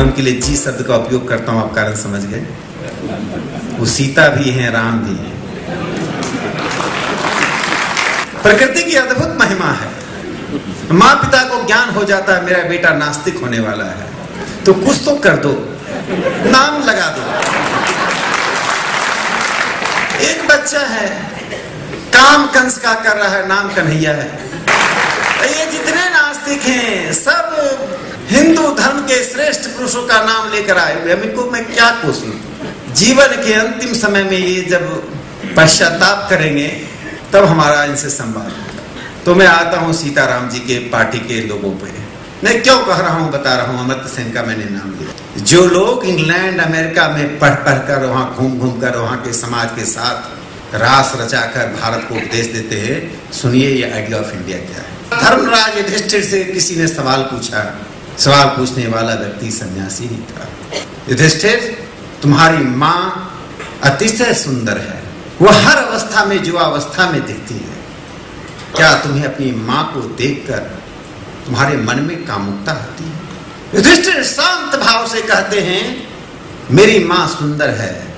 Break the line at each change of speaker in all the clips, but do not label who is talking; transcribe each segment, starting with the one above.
उनके लिए जी शब्द का उपयोग करता हूँ, आप कारण समझ गए। वो सीता भी हैं, राम भी हैं। प्रकृति की अद्भुत महिमा है। माँ पिता को ज्ञान हो जाता है, मेरा बेटा नास्तिक होने वाला है। तो कुछ तो कर दो, नाम लगा दो। एक बच्चा है, काम कंस का कर रहा है, नाम कन्हैया है। ये जितने नास्तिक हैं। सब हिंदू धर्म के श्रेष्ठ पुरुषों का नाम लेकर आए हुए इनको मैं क्या कोसूं? जीवन के अंतिम समय में ये जब पश्चाताप करेंगे, तब हमारा इनसे संवाद होगा। तो मैं आता हूँ सीताराम जी के पार्टी के लोगों पे। मैं क्यों कह रहा हूँ, बता रहा हूँ, अमृत सेन का मैंने नाम लिया। जो लोग इंग्लैंड, अमेरिका में पढ़ पढ़ कर वहाँ घूम घूम कर वहाँ के समाज के साथ रास रचाकर भारत को उपदेश देते हैं, सुनिए ये आइडिया ऑफ़ इंडिया क्या है। धर्मराज युधिष्ठिर से किसी ने सवाल पूछा। सवाल पूछने वाला व्यक्ति सन्यासी ही था। युधिष्ठिर, तुम्हारी माँ अतिशय सुंदर है। वह हर अवस्था में जो अवस्था में दिखती है। क्या तुम्हें अपनी माँ को देखकर तुम्हारे मन में कामुकता आती है? युधिष्ठिर शांत भाव से कहते हैं, मेरी माँ सुंदर है।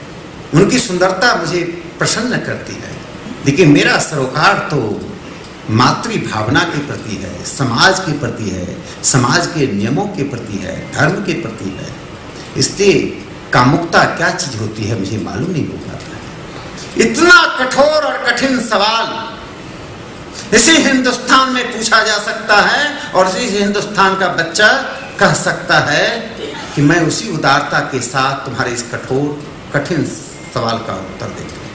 उनकी सुंदरता मुझे प्रसन्न करती है। लेकिन मेरा सरोकार तो मातृ भावना के प्रति है, समाज के प्रति है, समाज के नियमों के प्रति है, धर्म के प्रति है। इसलिए कामुकता क्या चीज़ होती है मुझे मालूम नहीं हो पाता है इतना कठोर और कठिन सवाल इसी हिंदुस्तान में पूछा जा सकता है और इसी हिंदुस्तान का बच्चा कह सकता है कि मैं उसी उदारता के साथ तुम्हारे इस कठोर, कठिन सवाल का उत्तर देता